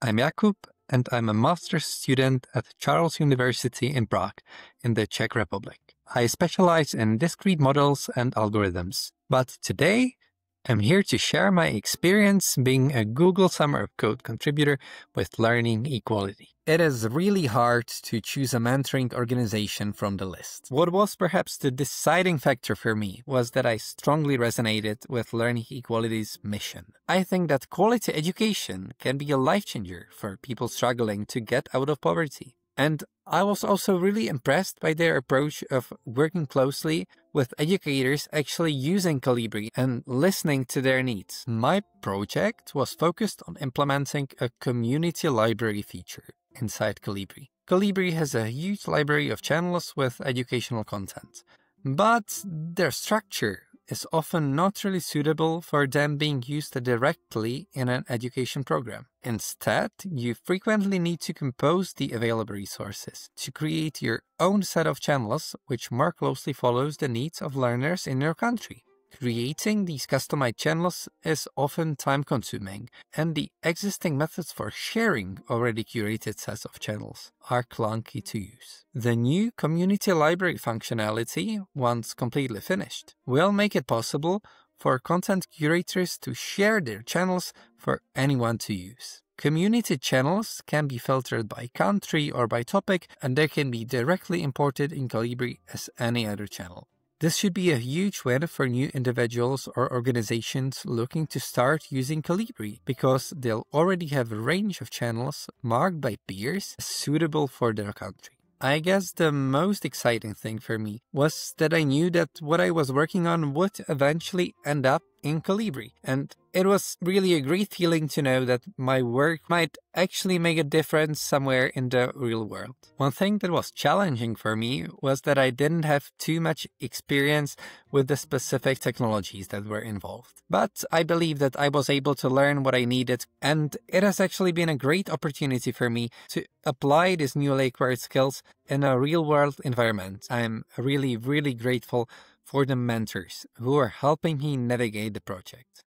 I'm Jakub, and I'm a master's student at Charles University in Prague, in the Czech Republic. I specialize in discrete models and algorithms. But today, I'm here to share my experience being a Google Summer of Code contributor with Learning Equality. It is really hard to choose a mentoring organization from the list. What was perhaps the deciding factor for me was that I strongly resonated with Learning Equality's mission. I think that quality education can be a life changer for people struggling to get out of poverty. And I was also really impressed by their approach of working closely with educators actually using Kolibri and listening to their needs. My project was focused on implementing a community library feature inside Kolibri. Kolibri has a huge library of channels with educational content, but their structure is often not really suitable for them being used directly in an education program. Instead, you frequently need to compose the available resources to create your own set of channels which more closely follows the needs of learners in your country. Creating these customized channels is often time consuming, and the existing methods for sharing already curated sets of channels are clunky to use. The new community library functionality, once completely finished, will make it possible for content curators to share their channels for anyone to use. Community channels can be filtered by country or by topic, and they can be directly imported in Kolibri as any other channel. This should be a huge win for new individuals or organizations looking to start using Kolibri because they'll already have a range of channels marked by peers suitable for their country. I guess the most exciting thing for me was that I knew that what I was working on would eventually end up in Kolibri. And it was really a great feeling to know that my work might actually make a difference somewhere in the real world. One thing that was challenging for me was that I didn't have too much experience with the specific technologies that were involved. But I believe that I was able to learn what I needed, and it has actually been a great opportunity for me to apply these newly acquired skills in a real world environment. I'm really, really grateful for the mentors who are helping me navigate the project.